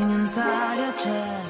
burning inside your chest.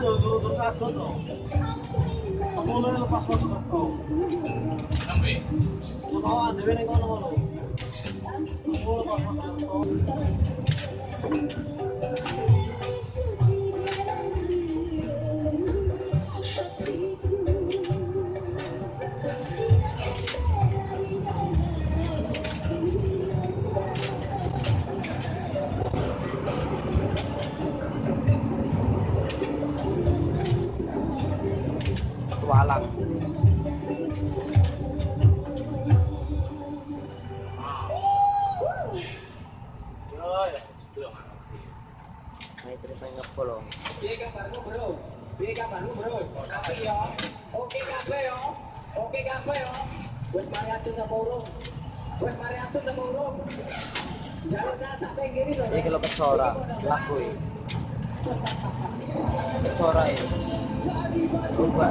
do, do, do trator, não. A mulher no passou do trator. Também. Não, não, deve negar, não, não. A mulher não passou do trator. Wis mari atur sama urung. Wis mari atur sama urung. Jalur tak pinggir itu. Ini kalau kecora, laku ya. Kecora ya. Ubah.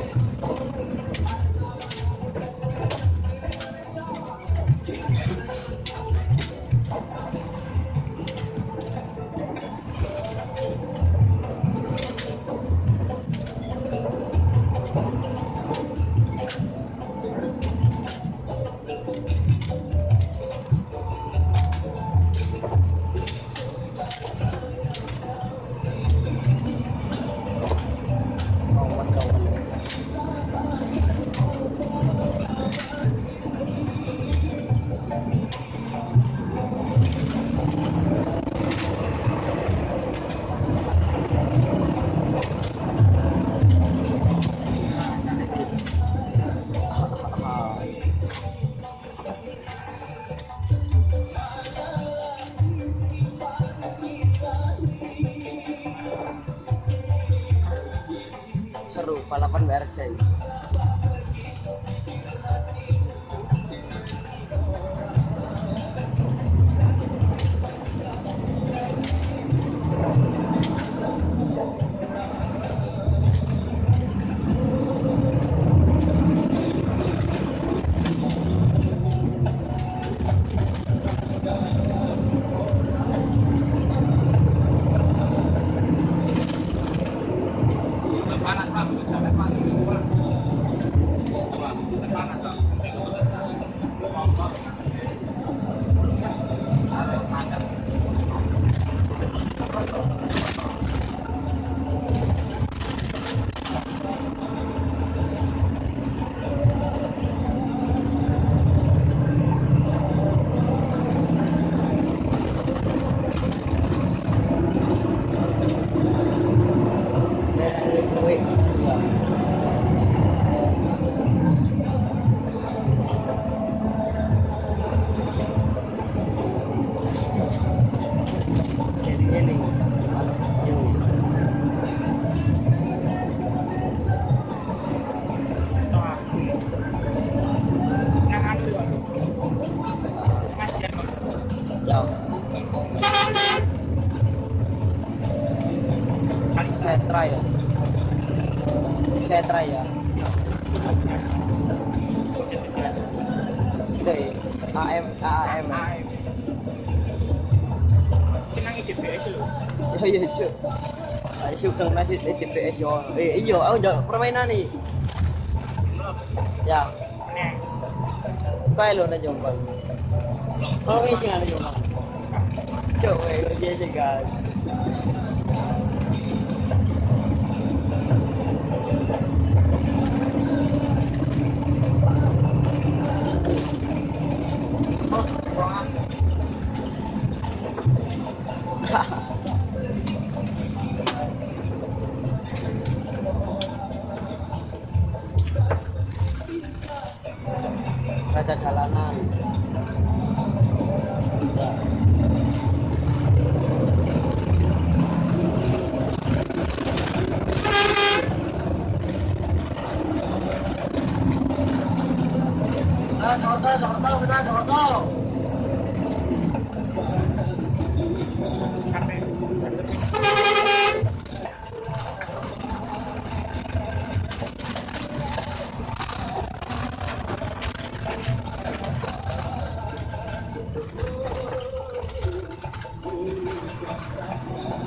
Okay. Seru balapan BRJ. Setra ya. Itu ya. AM AM. Senang IDPS lho. Ya iya cuk. Nasi di TPS yo. Eh iya aku njaluk permainan nih. Ya. Kae lo na jombang. Kalau ngisi ada jombang. Cuk, eh sih kan.